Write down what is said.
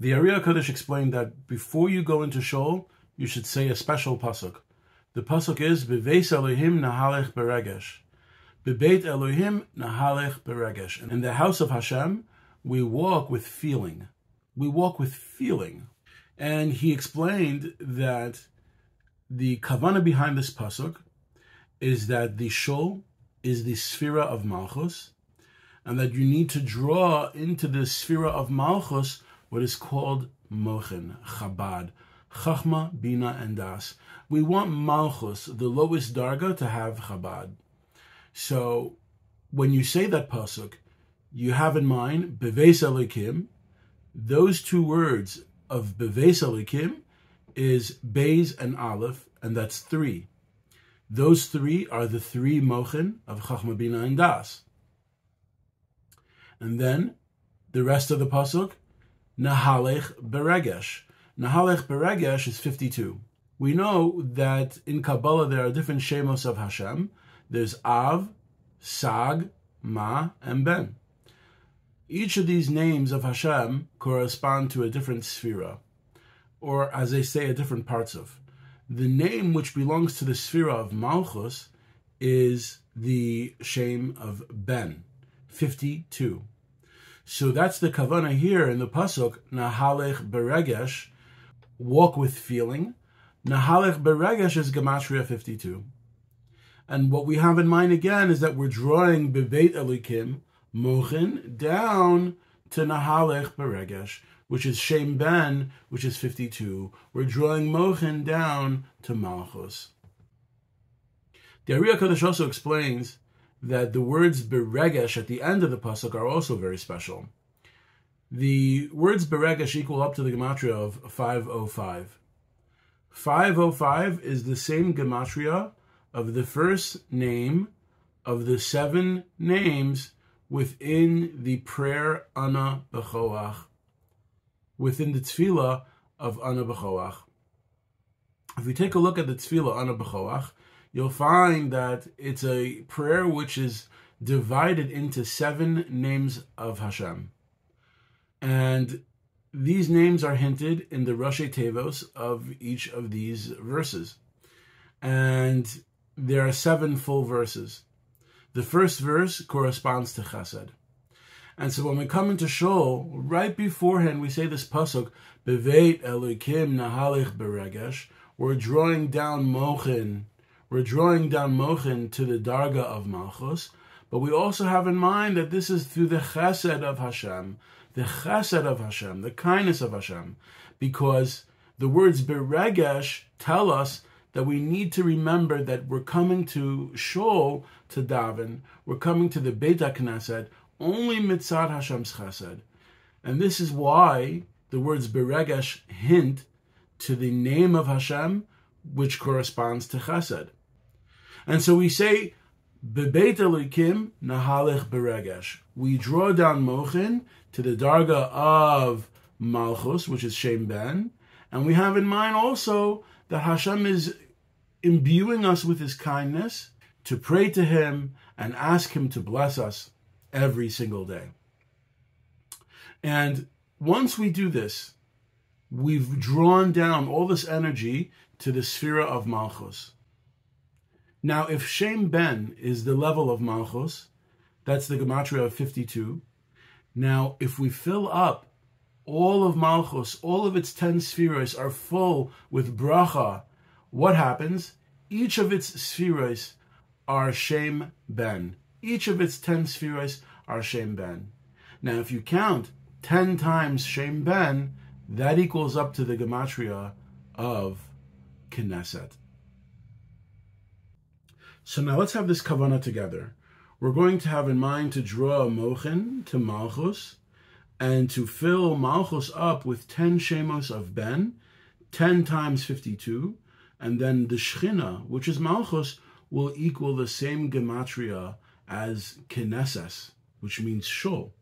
The Ari HaKadosh explained that before you go into Shul, you should say a special pasuk. The pasuk is Beveis Elohim Nahalech Beregesh. Bebeit Elohim Nahalech Beregesh. In the house of Hashem, we walk with feeling. We walk with feeling. And he explained that the kavana behind this pasuk is that the shul is the sphere of Malchus, and that you need to draw into the sphere of Malchus what is called Mochin, Chabad, Chachma, Bina, and Das. We want Malchus, the lowest darga, to have Chabad. So when you say that pasuk, you have in mind Beves Elokim. Those two words of Beves Elokim is Beis and Aleph, and that's three. Those three are the three mochin of Chachma Bina and Das. And then the rest of the pasuk, Nahalech Beregesh. Nahalech Beregesh is 52. We know that in Kabbalah there are different shemos of Hashem. There's Av, Sag, Ma, and Ben. Each of these names of Hashem correspond to a different sphera, or as they say, a different parts of the name which belongs to the sphere of Malchus is the Shem of Ben, 52. So that's the kavana here in the pasuk, Nahalech Beregesh, walk with feeling. Nahalech Beregesh is Gematria 52. And what we have in mind again is that we're drawing Bebeit Elokim, Mochin, down to Nahalech Beregesh which is Shem Ben, which is 52. We're drawing Mochin down to Malchus. The Ari HaKadosh also explains that the words Beregesh at the end of the Pasuk are also very special. The words Beregesh equal up to the Gematria of 505. 505 is the same Gematria of the first name of the seven names within the prayer Ana Bechoach within the tefillah of Ana B'choach. If we take a look at the tefillah Ana B'choach, you'll find that it's a prayer which is divided into seven names of Hashem. And these names are hinted in the Rashei Tevos of each of these verses. And there are seven full verses. The first verse corresponds to Chesed. And so when we come into Shul, right beforehand we say this pasuk, Beveit Elokim Nahalech Beregesh. We're drawing down Mochin. We're drawing down Mochin to the Darga of Malchus. But we also have in mind that this is through the chesed of Hashem, the chesed of Hashem, the kindness of Hashem, because the words beregesh tell us that we need to remember that we're coming to Shul to daven, we're coming to the Beit Knesset only mitzad Hashem's chesed. And this is why the words beregesh hint to the name of Hashem, which corresponds to chesed. And so we say, Bebeit Elokim Nahalech Beregesh. We draw down Mochin to the Darga of Malchus, which is Shem Ben, and we have in mind also that Hashem is imbuing us with His kindness to pray to Him and ask Him to bless us every single day. And once we do this, we've drawn down all this energy to the sphere of Malchus. Now, if Shem Ben is the level of Malchus, that's the Gematria of 52. Now, if we fill up all of Malchus, all of its 10 spheres are full with bracha, what happens? Each of its spheres are Shem Ben. Each of its 10 spheres are Shem Ben. Now, if you count 10 times Shem Ben, that equals up to the Gematria of Knesset. So now let's have this kavana together. We're going to have in mind to draw a mochin to Malchus and to fill Malchus up with 10 shemos of Ben, 10 times 52, and then the Shechina, which is Malchus, will equal the same gematria as Knesses, which means shul.